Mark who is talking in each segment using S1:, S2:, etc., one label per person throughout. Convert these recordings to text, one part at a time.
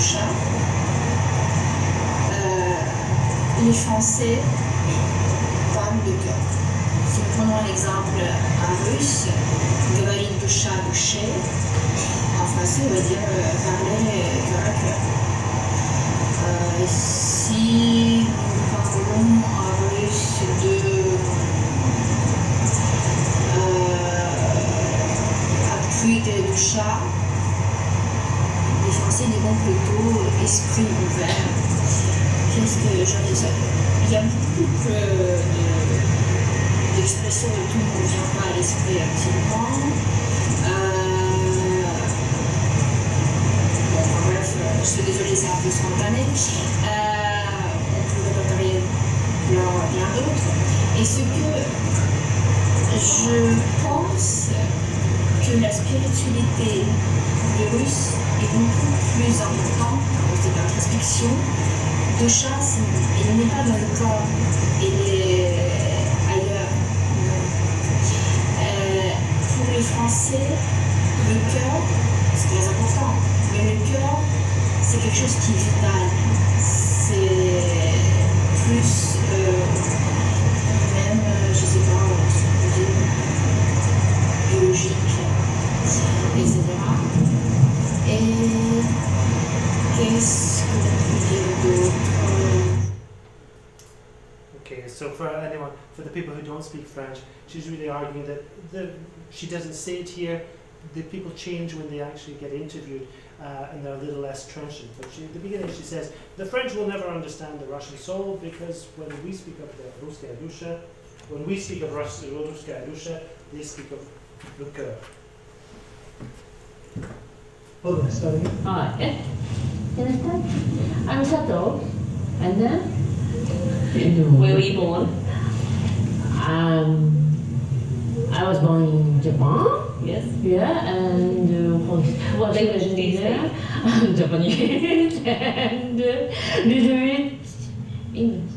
S1: Euh, les Français, femmes de cœur. Si nous prenons un exemple, un russe, de chat en français, on va dire euh, parler euh, cœur à cœur. si nous parlons en russe de euh, de chat, Français diront plutôt esprit ouvert. Qu'est-ce que j'en ai Il y a beaucoup de- d'expressions de tout ne vient pas à l'esprit actuellement. Euh, bon, bref, euh, je suis désolée, c'est un peu spontané. Euh, on pourrait préparer bien, bien d'autres. Et ce que je pense que la spiritualité des Russes est beaucoup plus importante dans cette introspection. De chasse, il n'est pas dans le corps, il est ailleurs. Euh, pour les Français, le cœur, c'est très important, mais le cœur, c'est quelque chose qui est vital. C'est plus,
S2: for anyone, for the people who don't speak French, she's really arguing that the, she doesn't say it here. The people change when they actually get interviewed, uh, and they're a little less trenchant. But she, at the beginning, she says the French will never understand the Russian soul because when we speak of the Ruskaya Dusha, when we speak of Rus- Ruskaya Dusha, they speak of le cœur.
S3: Hold on, start again.
S4: Hi. Eh? Can I start? I'm Sato. And then?
S5: Where were you born?
S4: Um, I was born in Japan.
S5: Yes.
S4: Yeah, and uh, what, what
S5: language do you
S4: there? Japanese and uh, little bit English.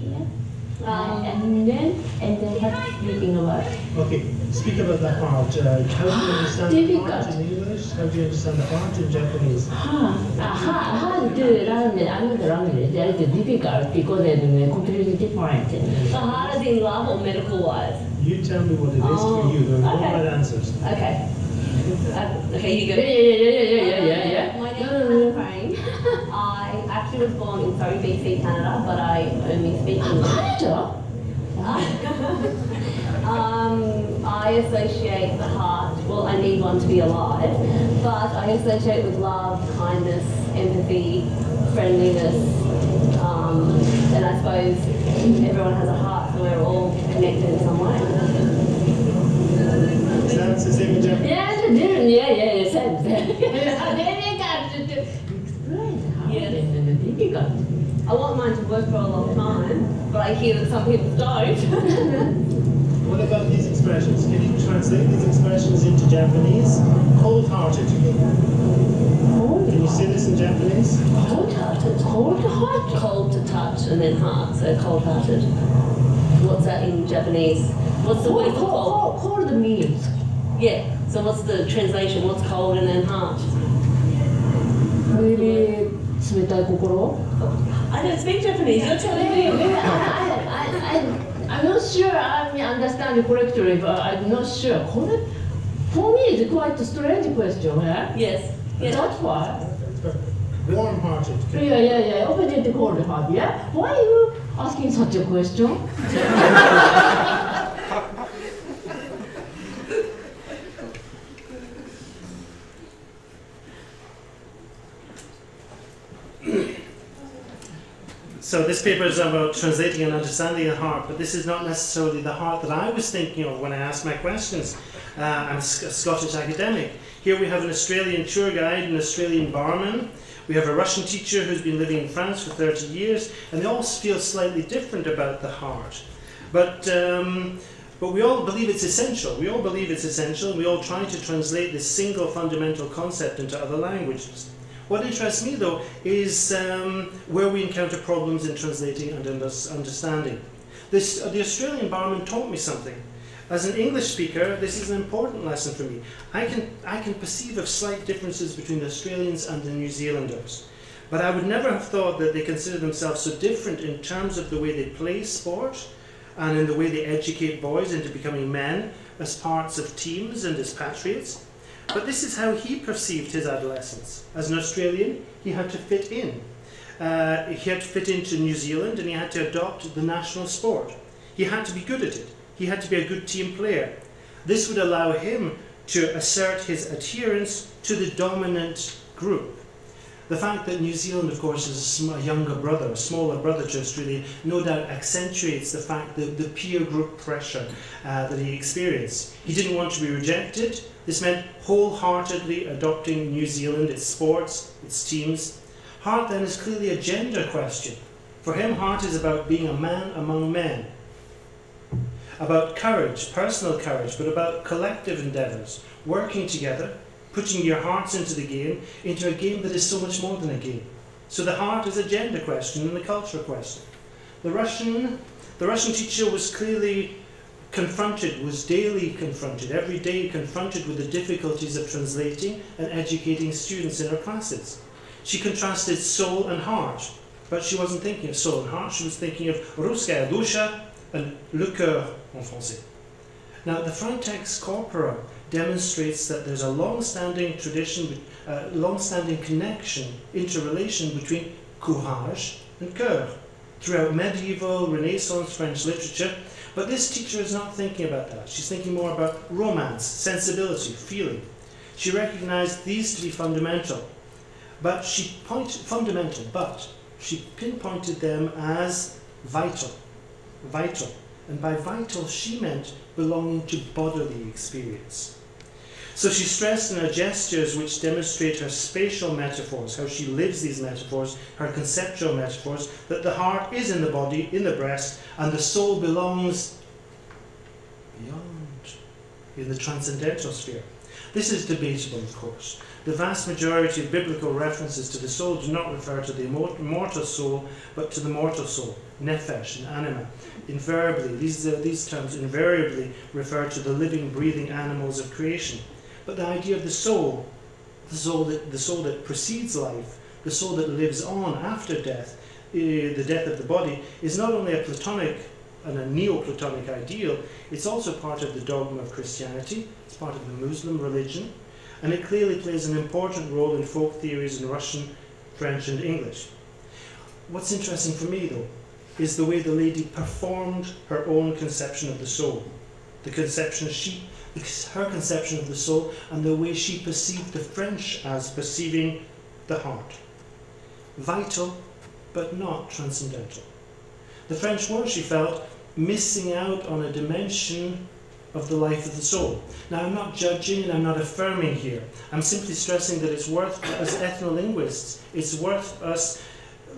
S4: Yeah.
S5: Um,
S4: and then and then what speaking about?
S3: Okay, speak about the heart. Uh, how do you understand the heart in English? How do you understand the heart in Japanese?
S4: Hard, uh, hard, hard to learn another language. That is difficult because it's completely different.
S5: So hard as in love or medical wise?
S3: You tell me what it is
S5: Oh,
S3: for you. There are no
S5: okay.
S3: right answers.
S5: Okay. Uh, okay, you
S4: Yeah,
S5: go.
S4: yeah, yeah, yeah, yeah, yeah, yeah. yeah.
S5: My name is Hannah Crane. I actually was born in Surrey, BC, Canada, but I only speak English.
S4: Canada?
S5: um, I associate the heart, well, I need one to be alive, but I associate with love, kindness, empathy, friendliness, um, and I suppose everyone has a heart, so we're all connected in some way.
S3: Sounds the same in
S4: Yeah, the different, yeah, yeah, yeah, same, same. Difficult to explain how
S5: Yes.
S4: it is difficult.
S5: I want mine to work for a long time, but I hear that some people don't.
S3: What about these expressions? Can you translate these expressions into Japanese? Cold-hearted. Can you say this in Japanese?
S4: Cold-hearted, cold-hearted.
S5: cold to touch and then heart, so cold hearted. What's that in Japanese? What's the word
S4: Cold,
S5: for cold?
S4: cold, cold means.
S5: Yeah, so what's the translation? What's cold and then heart?
S4: Maybe 冷たい心
S5: I don't speak Japanese, you're telling me.
S4: I'm not sure I mean, understand it correctly, but I'm not sure. For me, it's quite a strange question, eh?
S5: Yes, yes.
S4: That's why.
S3: Warm-hearted. Can-
S4: Yeah, yeah, yeah. Opposite cold heart, yeah? Why are you asking such a question?
S2: So this paper is about translating and understanding the heart, but this is not necessarily the heart that I was thinking of when I asked my questions. Uh, I'm a Sc- a Scottish academic. Here we have an Australian tour guide, an Australian barman. We have a Russian teacher who's been living in France for 30 years, and they all feel slightly different about the heart. But um, but we all believe it's essential. We all believe it's essential. We all try to translate this single fundamental concept into other languages. What interests me, though, is um, where we encounter problems in translating and under- understanding. This, uh, the Australian barman taught me something. As an English speaker, this is an important lesson for me. I can, I can perceive of slight differences between the Australians and the New Zealanders. But I would never have thought that they consider themselves so different in terms of the way they play sport and in the way they educate boys into becoming men as parts of teams and as patriots. But this is how he perceived his adolescence. As an Australian, he had to fit in. Uh, he had to fit into New Zealand and he had to adopt the national sport. He had to be good at it. He had to be a good team player. This would allow him to assert his adherence to the dominant group. The fact that New Zealand, of course, is a, younger brother, a smaller brother to Australia, no doubt accentuates the fact that the peer group pressure uh, that he experienced. He didn't want to be rejected. This meant wholeheartedly adopting New Zealand, its sports, its teams. Heart then is clearly a gender question. For him, heart is about being a man among men, about courage, personal courage, but about collective endeavours, working together, putting your hearts into the game, into a game that is so much more than a game. So the heart is a gender question and a culture question. The Russian, the Russian teacher was clearly confronted, was daily confronted, every day confronted with the difficulties of translating and educating students in her classes. She contrasted soul and heart, but she wasn't thinking of soul and heart, she was thinking of ruskaya dusha and le cœur en français. Now, the Frantext Corpora demonstrates that there's a long-standing tradition, uh, long-standing connection, interrelation between courage and cœur throughout medieval, Renaissance French literature. But this teacher is not thinking about that. She's thinking more about romance, sensibility, feeling. She recognized these to be fundamental, but she pointed fundamental, but she pinpointed them as vital, vital. And by vital, she meant belonging to bodily experience. So she stressed in her gestures, which demonstrate her spatial metaphors, how she lives these metaphors, her conceptual metaphors, that the heart is in the body, in the breast, and the soul belongs beyond, in the transcendental sphere. This is debatable, of course. The vast majority of biblical references to the soul do not refer to the immortal soul, but to the mortal soul, nephesh and anima. Invariably, these, uh, these terms invariably refer to the living, breathing animals of creation. But the idea of the soul, the soul that, the soul that precedes life, the soul that lives on after death, uh, the death of the body, is not only a Platonic and a Neoplatonic ideal, it's also part of the dogma of Christianity, it's part of the Muslim religion, and it clearly plays an important role in folk theories in Russian, French, and English. What's interesting for me, though, is the way the lady performed her own conception of the soul, the conception she her conception of the soul and the way she perceived the French as perceiving the heart. Vital, but not transcendental. The French were, she felt, missing out on a dimension of the life of the soul. Now, I'm not judging and I'm not affirming here. I'm simply stressing that it's worth, as ethnolinguists, it's worth us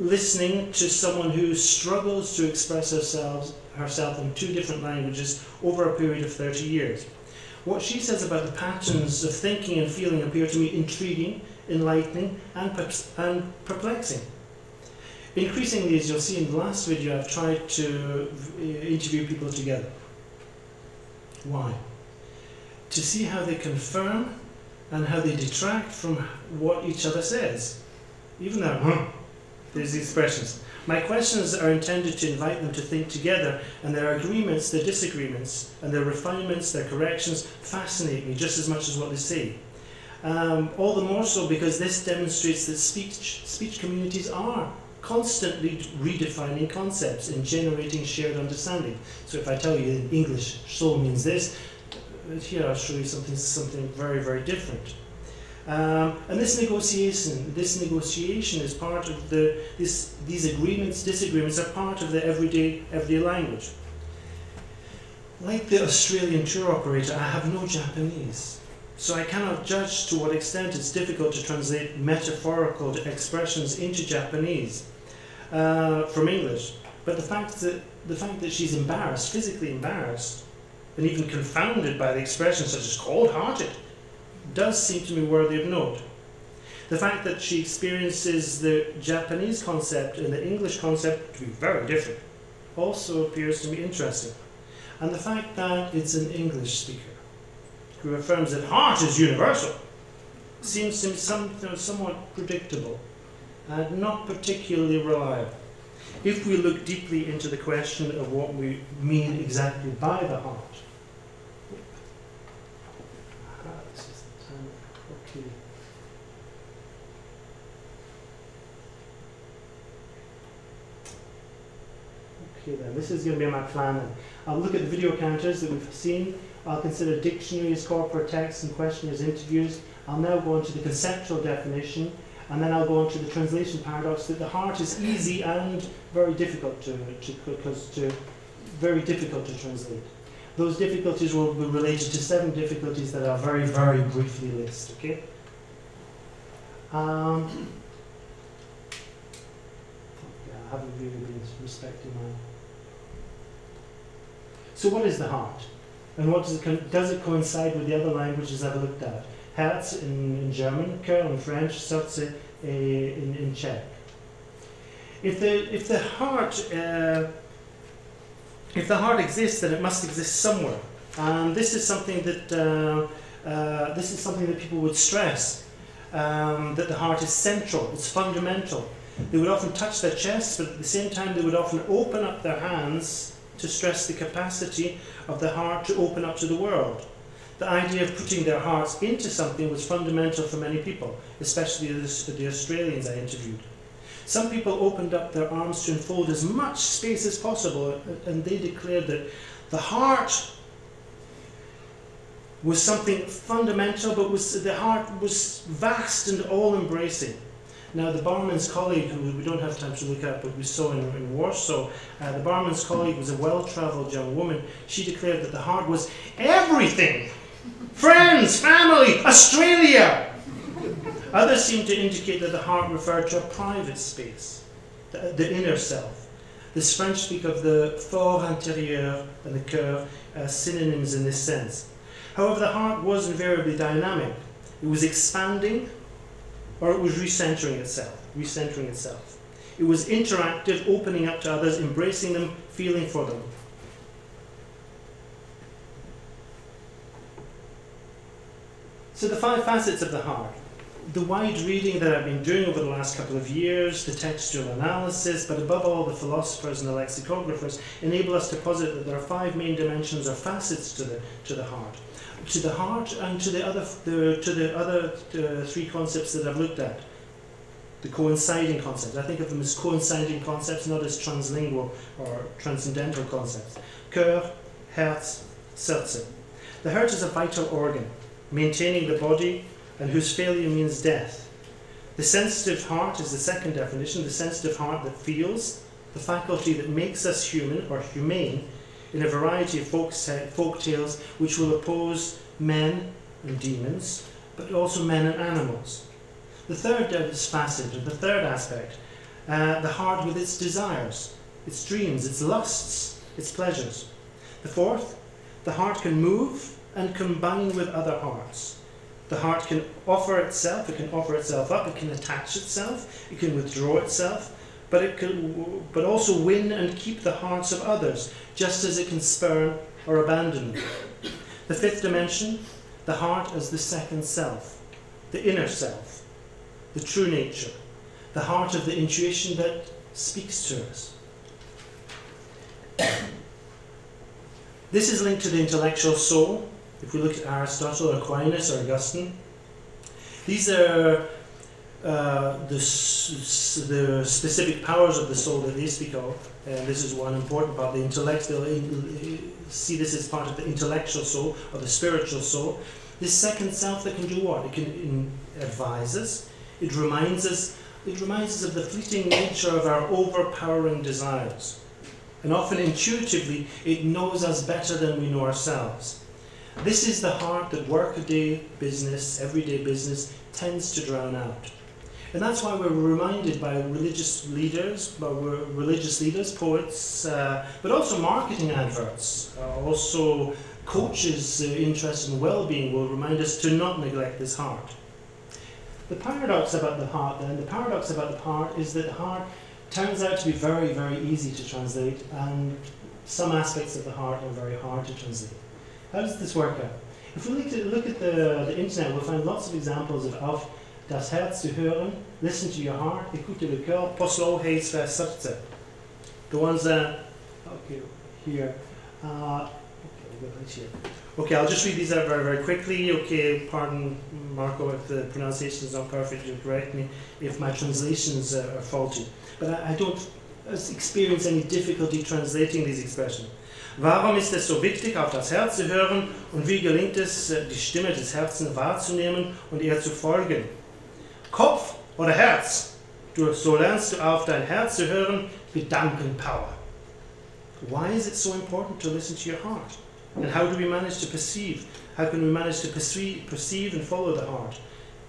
S2: listening to someone who struggles to express herself, herself in two different languages over a period of 30 years. What she says about the patterns of thinking and feeling appear to me intriguing, enlightening, and, and perplexing. Increasingly, as you'll see in the last video, I've tried to interview people together. Why? To see how they confirm and how they detract from what each other says. Even though, huh, there's the expressions. My questions are intended to invite them to think together, and their agreements, their disagreements, and their refinements, their corrections fascinate me just as much as what they say. Um, all the more so because this demonstrates that speech, speech communities are constantly redefining concepts and generating shared understanding. So if I tell you in English soul means this, here I'll show you something, something very, very different. Um, and this negotiation, this negotiation is part of the, this, these agreements, disagreements are part of the everyday, everyday language. Like the Australian tour operator, I have no Japanese. So I cannot judge to what extent it's difficult to translate metaphorical expressions into Japanese uh, from English. But the fact that the fact that she's embarrassed, physically embarrassed, and even confounded by the expressions such as cold-hearted, does seem to me worthy of note. The fact that she experiences the Japanese concept and the English concept to be very different also appears to me interesting. And the fact that it's an English speaker who affirms that heart is universal seems to me some, somewhat predictable. and not particularly reliable. If we look deeply into the question of what we mean exactly by the heart, Ah, this is the time. Okay. Okay then, this is going to be my plan. I'll look at the video counters that we've seen. I'll consider dictionaries, corporate texts and questionnaires, interviews. I'll now go into the conceptual definition and then I'll go into the translation paradox that the heart is easy and very difficult to, to, to very difficult to translate. Those difficulties will be related to seven difficulties that I'll very, very briefly list, okay? Um, I haven't really been respecting my... So what is the heart? And what does it, does it coincide with the other languages I've looked at? Herz in, in German, Cœur in French, Srdce uh, in, in Czech. If the, if the heart uh, if the heart exists, then it must exist somewhere. And this is something that uh, uh, this is something that people would stress um, that the heart is central, it's fundamental. They would often touch their chest, but at the same time, they would often open up their hands to stress the capacity of the heart to open up to the world. The idea of putting their hearts into something was fundamental for many people, especially the, the Australians I interviewed. Some people opened up their arms to enfold as much space as possible, and they declared that the heart was something fundamental, but was, the heart was vast and all embracing. Now, the barman's colleague, who we don't have time to look at, but we saw in, in Warsaw, uh, the barman's colleague was a well travelled young woman. She declared that the heart was everything friends, family, Australia. Others seem to indicate that the heart referred to a private space, the, the inner self. The French speak of the fort intérieur and the cœur as synonyms in this sense. However, the heart was invariably dynamic. It was expanding or it was recentering itself, recentering itself. It was interactive, opening up to others, embracing them, feeling for them. So the five facets of the heart. The wide reading that I've been doing over the last couple of years, the textual analysis, but above all the philosophers and the lexicographers enable us to posit that there are five main dimensions or facets to the, to the heart. To the heart and to the other, the, to the other uh, three concepts that I've looked at. The coinciding concepts. I think of them as coinciding concepts, not as translingual or transcendental concepts. Cœur, Herz, Srdce. The heart is a vital organ maintaining the body, and whose failure means death. The sensitive heart is the second definition, the sensitive heart that feels, the faculty that makes us human or humane in a variety of folk, folk tales which will oppose men and demons, but also men and animals. The third facet, or the third aspect, uh, the heart with its desires, its dreams, its lusts, its pleasures. The fourth, the heart can move and combine with other hearts. The heart can offer itself, it can offer itself up, it can attach itself, it can withdraw itself, but it can but also win and keep the hearts of others, just as it can spurn or abandon them. The fifth dimension, the heart as the second self, the inner self, the true nature, the heart of the intuition that speaks to us. This is linked to the intellectual soul, if we look at Aristotle, Aquinas, or Augustine, these are uh, the, the specific powers of the soul that speak of, and this is one important part. The intellect, they'll see this as part of the intellectual soul or the spiritual soul. This second self that can do what? It can advise us. It reminds us. It reminds us of the fleeting nature of our overpowering desires, and often intuitively, it knows us better than we know ourselves. This is the heart that workaday business, everyday business, tends to drown out. And that's why we're reminded by religious leaders, by religious leaders, poets, uh, but also marketing adverts, uh, also coaches uh, interested in well-being will remind us to not neglect this heart. The paradox about the heart then, the paradox about the heart is that the heart turns out to be very, very easy to translate and some aspects of the heart are very hard to translate. How does this work out? If we look at, look at the, the internet, we'll find lots of examples of, of das Herz zu hören, listen to your heart, écoutez le cœur, poslouchejte své srdce. That, okay, here, uh, okay. Okay, I'll just read these out very, very quickly. Okay, pardon Marco if the pronunciation is not perfect, you correct me if my translations uh, are faulty. But I, I don't experience any difficulty translating these expressions. Warum ist es so wichtig, auf das Herz zu hören und wie gelingt es, äh, die Stimme des Herzens wahrzunehmen und ihr zu folgen? Kopf oder Herz? Du, so lernst du auf dein Herz zu hören, Gedankenpower. Why is it so important to listen to your heart? And how do we manage to perceive? How can we manage to perceive, perceive and follow the heart?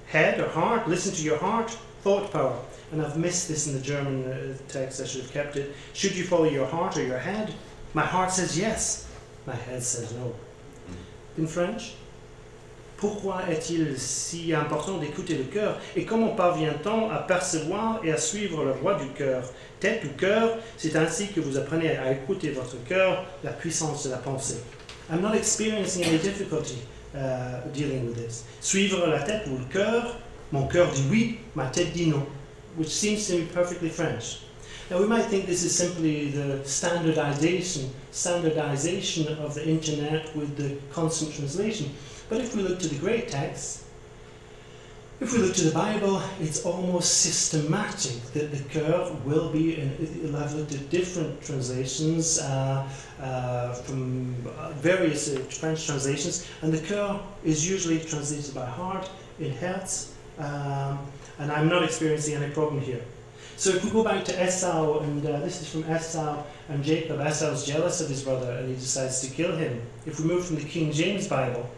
S2: Head or heart, listen to your heart, thought power. And I've missed this in the German uh, text, I should have kept it. Should you follow your heart or your head? My heart says yes, my head says no. In French? Pourquoi est-il si important d'écouter le cœur Et comment parvient-on à percevoir et à suivre la voix du cœur Tête ou cœur, c'est ainsi que vous apprenez à écouter votre cœur, la puissance de la pensée. I'm not experiencing any difficulty uh, dealing with this. Suivre la tête ou le cœur, mon cœur dit oui, ma tête dit non, which seems to me perfectly French. Now we might think this is simply the standardization, standardization of the internet with the constant translation. But if we look to the great texts, if we look to the Bible, it's almost systematic that the curve will be looked at different translations uh, uh, from various uh, French translations, and the curve is usually translated by heart in Herz, um, and I'm not experiencing any problem here. So if we go back to Esau, and uh, this is from Esau and Jacob, Esau's jealous of his brother, and he decides to kill him. If we move from the King James Bible,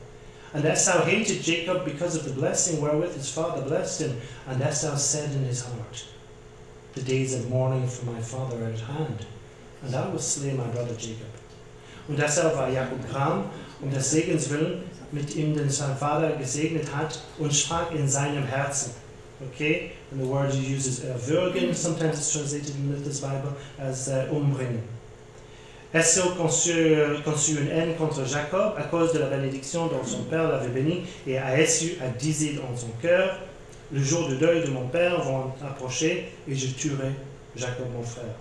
S2: and Esau hated Jacob because of the blessing wherewith his father blessed him. And Esau said in his heart, The days of mourning for my father are at hand, and I will slay my brother Jacob. Und Esau war Jakob gram, um des Segens willen, mit ihm den sein Vater gesegnet hat, und sprach in seinem Herzen. Okay? And the word he uses uh, würgen, sometimes it's translated in this Bible as uh, umbringen. Esau conçut, conçut une haine contre Jacob à cause de la bénédiction dont son père l'avait béni, et a Esau a disé dans son cœur, le jour de deuil de mon père vont approcher, et je tuerai Jacob mon frère.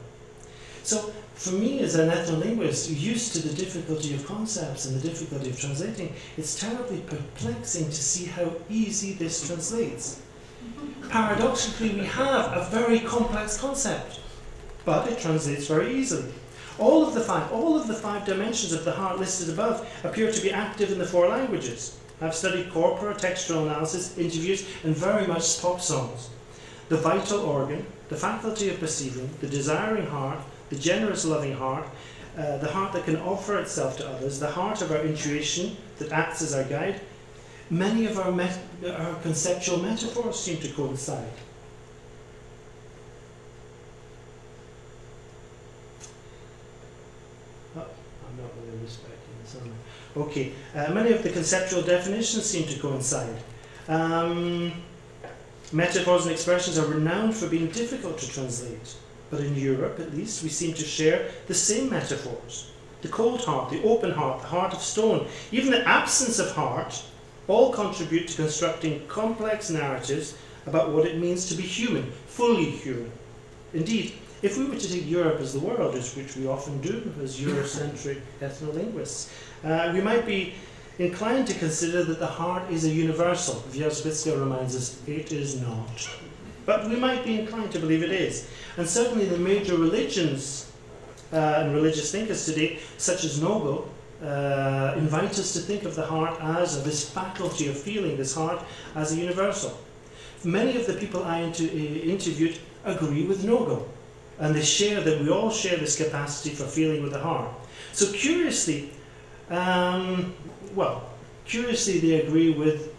S2: So, for me as an ethnolinguist used to the difficulty of concepts and the difficulty of translating, it's terribly perplexing to see how easy this translates. Paradoxically, we have a very complex concept, but it translates very easily. All of the five, all of the five dimensions of the heart listed above appear to be active in the four languages. I've studied corpora, textual analysis, interviews, and very much pop songs. The vital organ, the faculty of perceiving, the desiring heart, the generous loving heart, uh, the heart that can offer itself to others, the heart of our intuition that acts as our guide, many of our, our conceptual metaphors seem to coincide. I'm not really respecting this, am I? Okay, uh, many of the conceptual definitions seem to coincide. Um, metaphors and expressions are renowned for being difficult to translate, but in Europe, at least, we seem to share the same metaphors. The cold heart, the open heart, the heart of stone, even the absence of heart, all contribute to constructing complex narratives about what it means to be human, fully human. Indeed, if we were to take Europe as the world, which we often do as Eurocentric ethnolinguists, uh, we might be inclined to consider that the heart is a universal. Wierzbicka reminds us it is not. But we might be inclined to believe it is. And certainly the major religions uh, and religious thinkers today, such as Nogel, uh, invite us to think of the heart as this faculty of feeling, this heart as a universal. Many of the people I inter- interviewed agree with Nogel and they share that we all share this capacity for feeling with the heart. So curiously, um, well, curiously they agree with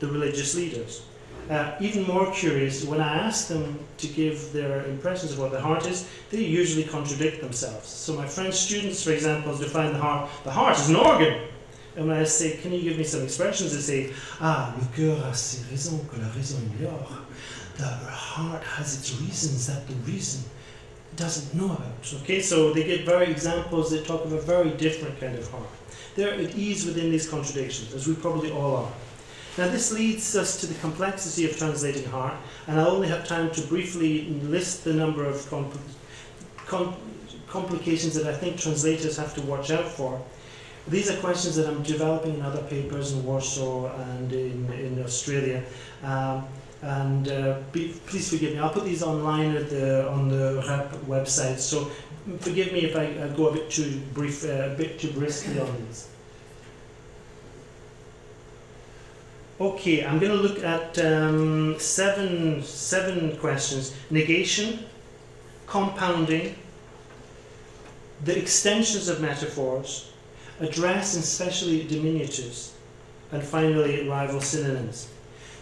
S2: the religious leaders. Uh, even more curious, when I ask them to give their impressions of what the heart is, they usually contradict themselves. So my French students, for example, define the heart. The heart is an organ. And when I say, can you give me some expressions? They say, ah, le cœur a ses raisons que la raison ignore. The heart has its reasons that the reason doesn't know about. Okay, so they give very examples that talk of a very different kind of heart. They're at ease within these contradictions, as we probably all are. Now, this leads us to the complexity of translating heart, and I only have time to briefly list the number of com complications that I think translators have to watch out for. These are questions that I'm developing in other papers in Warsaw and in, in Australia. Um, and uh, please forgive me. I'll put these online at the, on the RAP website. So forgive me if I, I go a bit too brief, uh, a bit too briskly on these. Okay, I'm going to look at um, seven, seven questions. Negation, compounding, the extensions of metaphors, address and especially diminutives, and finally rival synonyms.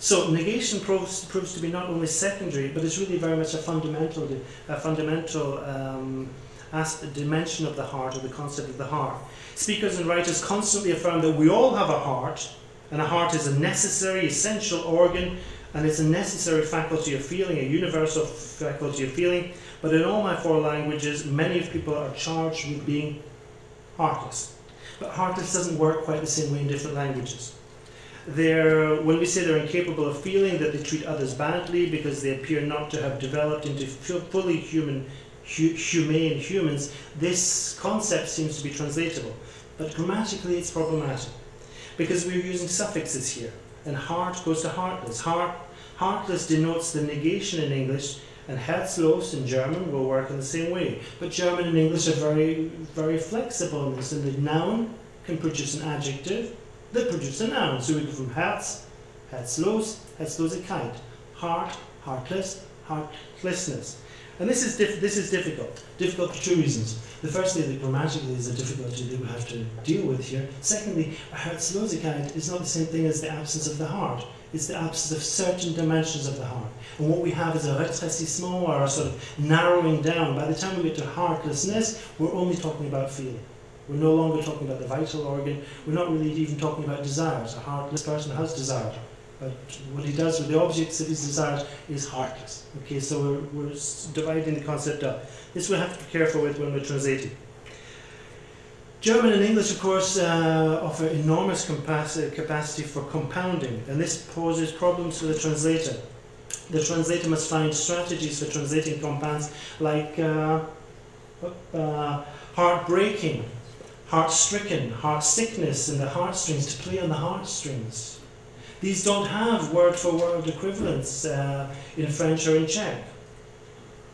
S2: So negation proves, proves to be not only secondary, but it's really very much a fundamental, a fundamental um, aspect, dimension of the heart, or the concept of the heart. Speakers and writers constantly affirm that we all have a heart, and a heart is a necessary, essential organ, and it's a necessary faculty of feeling, a universal faculty of feeling. But in all my four languages, many of people are charged with being heartless. But heartless doesn't work quite the same way in different languages. They're, when we say they're incapable of feeling, that they treat others badly because they appear not to have developed into fully human, hu humane humans, this concept seems to be translatable. But grammatically, it's problematic because we're using suffixes here. And heart goes to heartless. Heart, heartless denotes the negation in English, and herzlos in German will work in the same way. But German and English are very, very flexible in this, and the noun can produce an adjective that produces a noun. So we go from Herz, herzlos, herzlosigkeit, heart, heartless, heartlessness. And this is, this is difficult. Difficult for two reasons. The first thing that grammatically is a difficulty that we have to deal with here. Secondly, Herzlosigkeit is not the same thing as the absence of the heart. It's the absence of certain dimensions of the heart. And what we have is a rétrécissement or a sort of narrowing down. By the time we get to heartlessness, we're only talking about feeling. We're no longer talking about the vital organ. We're not really even talking about desires. A heartless person has desire. But what he does with the objects of his desires is heartless. Okay, so we're, we're dividing the concept up. This we have to be careful with when we're translating. German and English, of course, uh, offer enormous capacity for compounding, and this poses problems for the translator. The translator must find strategies for translating compounds like uh, uh, heartbreaking, heart-stricken, heart sickness, and the heartstrings to play on the heartstrings. These don't have word-for-word equivalents uh, in French or in Czech.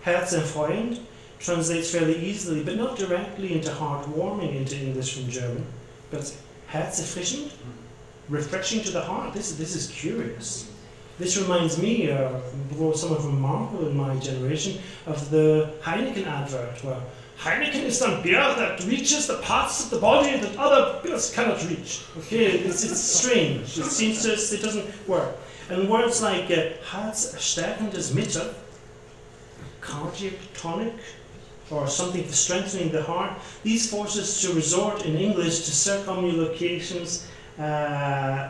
S2: Herzenfreund translates fairly easily, but not directly into heartwarming into English from German. But herzerfrischend, refreshing to the heart. This, this is curious. This reminds me, uh, somewhat remarkable in my generation, of the Heineken advert, where Heineken is some beer that reaches the parts of the body that other beers cannot reach. Okay, it's, it's strange. It seems to, it doesn't work. And words like uh, herzstärkendes Mittel, cardiac tonic, or something for strengthening the heart, these force us to resort in English to circumlocutions, uh,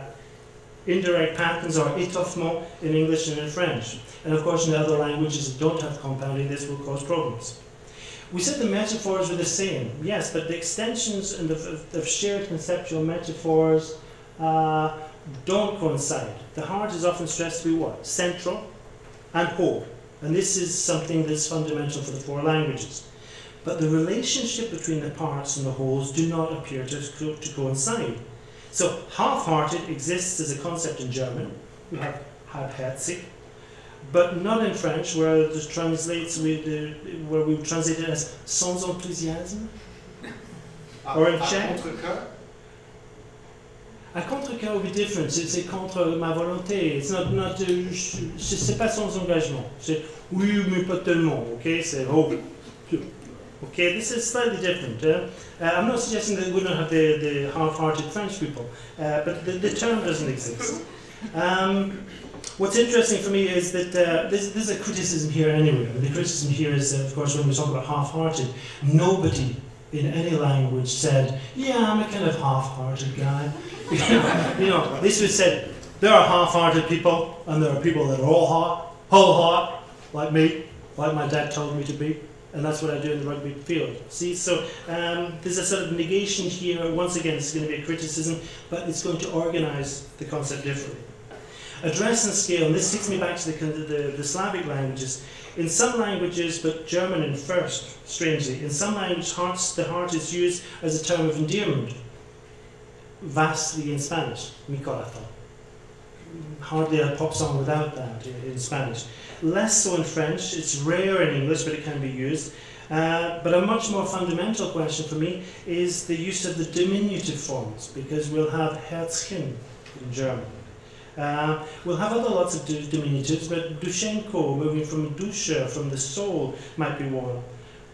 S2: indirect patterns, or étoffement in English and in French. And of course, in other languages that don't have compounding, this will cause problems. We said the metaphors were the same, yes, but the extensions and the, the shared conceptual metaphors uh, don't coincide. The heart is often stressed to be what? Central and whole. And this is something that's fundamental for the four languages. But the relationship between the parts and the wholes do not appear to, to coincide. So half-hearted exists as a concept in German. We have halbherzig, but not in French, where it translates with the, where we translate it as sans enthousiasme, or in Czech. À contre-cœur would be different. C'est contre ma volonté. It's not not. C'est pas sans engagement. C'est oui, mais pas tellement. Okay, c'est oh. Okay, this is slightly different. Uh, uh, I'm not suggesting that we don't have the, the half-hearted French people, uh, but the, the term doesn't exist. Um, What's interesting for me is that uh, a criticism here anyway. The criticism here is, of course, when we talk about half-hearted, nobody in any language said, yeah, I'm a kind of half-hearted guy. you know, this was said, there are half-hearted people, and there are people that are all heart, whole heart, like me, like my dad told me to be. And that's what I do in the rugby field. See, so um, there's a sort of negation here. Once again, it's going to be a criticism, but it's going to organize the concept differently. Address and scale, and this takes me back to the, the, the Slavic languages. In some languages, but German in first, strangely, in some languages, hearts, the heart is used as a term of endearment. Vastly in Spanish, mi corazón. Hardly a pop song without that in Spanish. Less so in French, it's rare in English, but it can be used. Uh, but a much more fundamental question for me is the use of the diminutive forms, because we'll have Herzchen in German. Uh, we'll have other lots of diminutives, but Dushenko, moving from dusha, from the soul, might be one.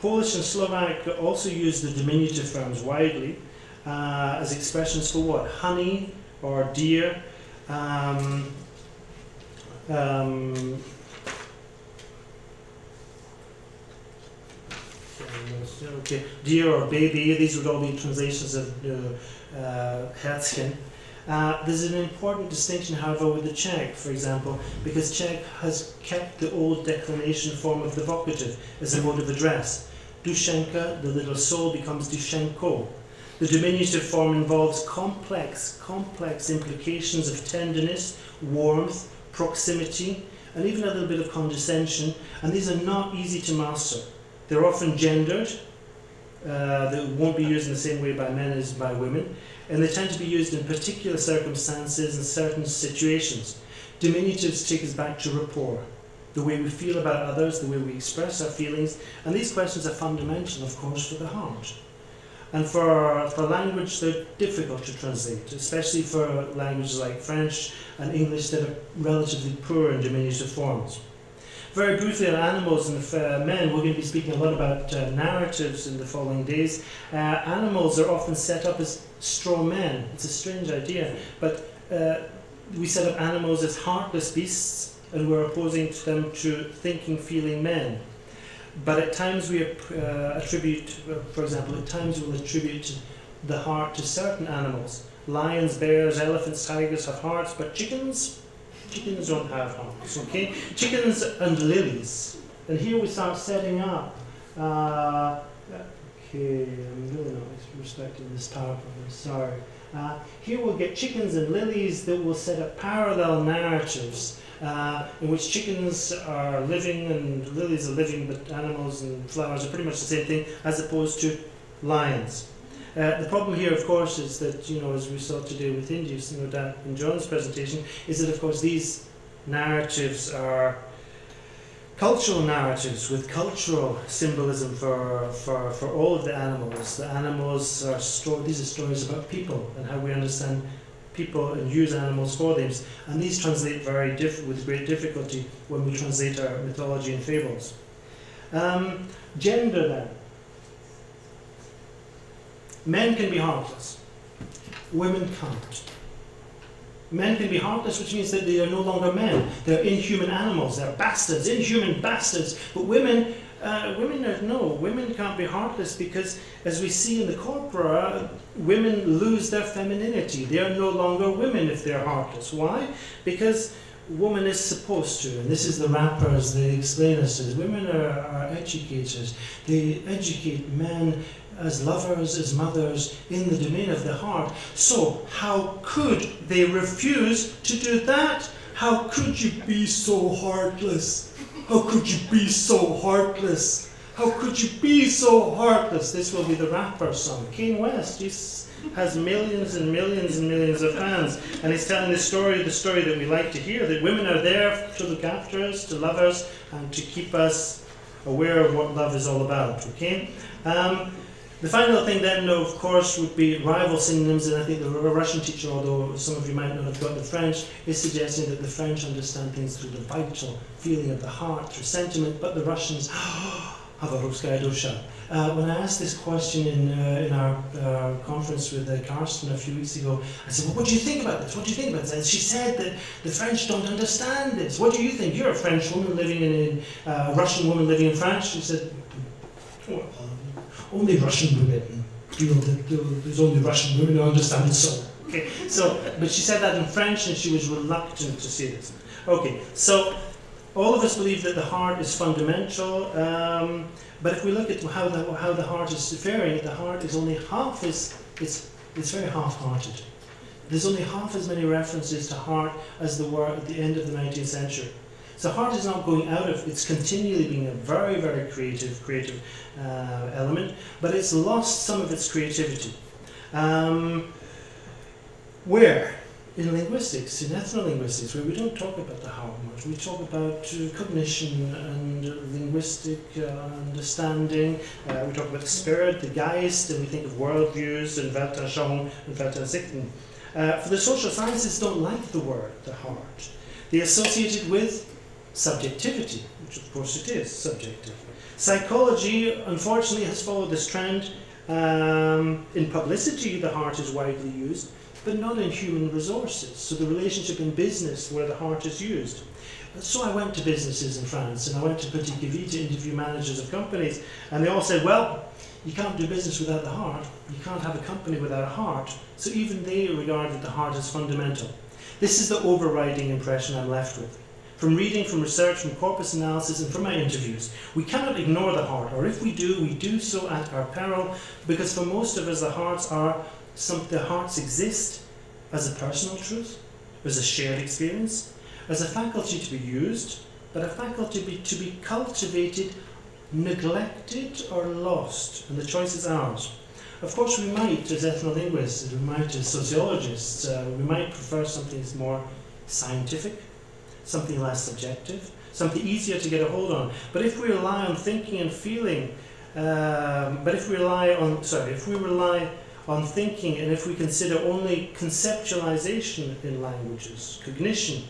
S2: Polish and Slovak also use the diminutive forms widely uh, as expressions for what? Honey or dear. Um, um, okay, dear or baby, these would all be translations of uh, uh, Herzchen. Uh, there's an important distinction, however, with the Czech, for example, because Czech has kept the old declination form of the vocative as a mode of address. Dushenka, the little soul, becomes Dushenko. The diminutive form involves complex, complex implications of tenderness, warmth, proximity, and even a little bit of condescension, and these are not easy to master. They're often gendered, uh, they won't be used in the same way by men as by women, and they tend to be used in particular circumstances and certain situations. Diminutives take us back to rapport, the way we feel about others, the way we express our feelings, and these questions are fundamental, of course, for the heart. And for, for language, they're difficult to translate, especially for languages like French and English that are relatively poor in diminutive forms. Very briefly on animals and uh, men, we're going to be speaking a lot about uh, narratives in the following days. Uh, animals are often set up as straw men. It's a strange idea, but uh, we set up animals as heartless beasts and we're opposing them to thinking, feeling men. But at times we uh, attribute, uh, for example, at times we'll attribute the heart to certain animals. Lions, bears, elephants, tigers have hearts, but chickens, Chickens don't have hearts, okay? Chickens and lilies. And here we start setting up. Uh, okay, I'm really not respecting this PowerPoint, sorry. Uh, here we'll get chickens and lilies that will set up parallel narratives uh, in which chickens are living and lilies are living, but animals and flowers are pretty much the same thing, as opposed to lions. Uh, the problem here, of course, is that, you know, as we saw today with Indies, you know, that in John's presentation, is that, of course, these narratives are cultural narratives with cultural symbolism for, for, for all of the animals. The animals are sto- these are stories about people and how we understand people and use animals for them. And these translate very diff- with great difficulty when we translate our mythology and fables. Um, gender then. Men can be heartless. Women can't. Men can be heartless, which means that they are no longer men. They're inhuman animals. They're bastards, inhuman bastards. But women, uh, women are no. Women can't be heartless because, as we see in the corpora, women lose their femininity. They are no longer women if they're heartless. Why? Because woman is supposed to, and this is the rappers, the explainers, women are, are educators. They educate men as lovers, as mothers, in the domain of the heart. So, how could they refuse to do that? How could you be so heartless? How could you be so heartless? How could you be so heartless? This will be the rapper song. Kanye West he has millions and millions and millions of fans, and he's telling the story, the story that we like to hear, that women are there to look after us, to love us, and to keep us aware of what love is all about. Okay? Um, the final thing then, of course, would be rival synonyms, and I think the Russian teacher, although some of you might not have got the French, is suggesting that the French understand things through the vital feeling of the heart, through sentiment, but the Russians have a Ruskaya dusha. Uh, when I asked this question in, uh, in our uh, conference with uh, Karsten a few weeks ago, I said, well, what do you think about this? What do you think about this? And she said that the French don't understand this. What do you think? You're a French woman living in a uh, Russian woman living in France. She said, well, only Russian women, you know, there's only Russian women who understand it so. Okay, so, but she said that in French and she was reluctant to say this. Okay, so all of us believe that the heart is fundamental, um, but if we look at how the, how the heart is faring, the heart is only half, as, it's, it's very half-hearted. There's only half as many references to heart as there were at the end of the 19th century. So heart is not going out of, it's continually being a very, very creative, creative uh, element, but it's lost some of its creativity. Um, where? In linguistics, in ethnolinguistics, where we don't talk about the heart much, we talk about uh, cognition and linguistic uh, understanding, uh, we talk about the spirit, the Geist, and we think of worldviews and Weltanschauung and Weltansichten. Uh, for the social sciences don't like the word, the heart. They associate it with subjectivity, which of course it is subjective. Psychology, unfortunately, has followed this trend. Um, in publicity, the heart is widely used, but not in human resources. So the relationship in business where the heart is used. So I went to businesses in France and I went to Petit Vie to interview managers of companies, and they all said, well, you can't do business without the heart. You can't have a company without a heart. So even they regarded the heart as fundamental. This is the overriding impression I'm left with from reading, from research, from corpus analysis, and from my interviews. We cannot ignore the heart, or if we do, we do so at our peril, because for most of us, the hearts are some, the hearts exist as a personal truth, as a shared experience, as a faculty to be used, but a faculty to be, to be cultivated, neglected, or lost, and the choice is ours. Of course, we might, as ethnolinguists, we might, as sociologists, uh, we might prefer something that's more scientific, something less subjective, something easier to get a hold on. But if we rely on thinking and feeling, um, but if we rely on, sorry, if we rely on thinking and if we consider only conceptualization in languages, cognition,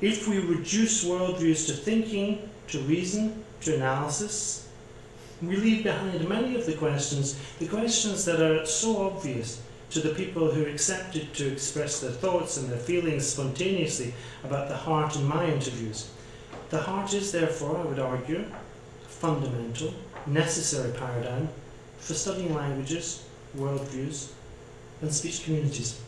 S2: if we reduce worldviews to thinking, to reason, to analysis, we leave behind many of the questions, the questions that are so obvious to the people who accepted to express their thoughts and their feelings spontaneously about the heart in my interviews. The heart is therefore, I would argue, a fundamental, necessary paradigm for studying languages, worldviews, and speech communities.